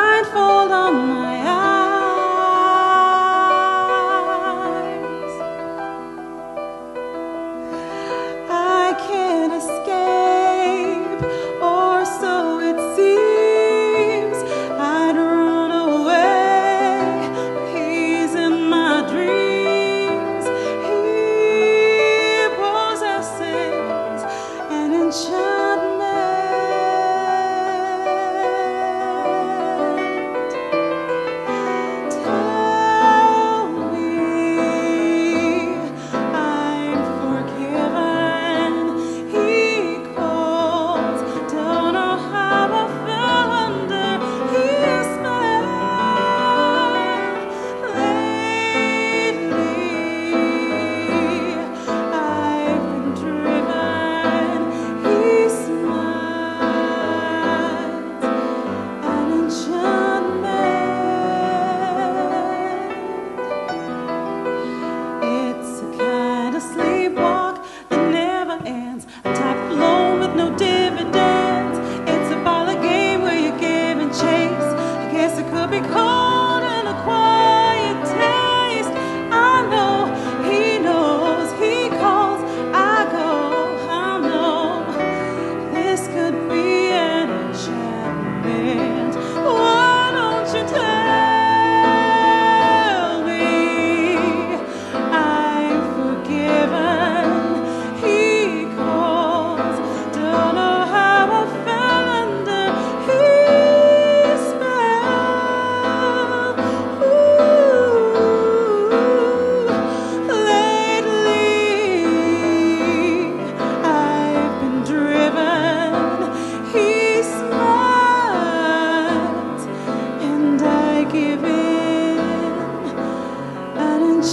blindfold on my eyes. will be.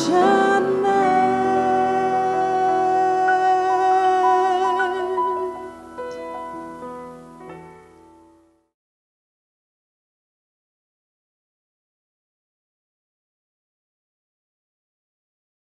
shine.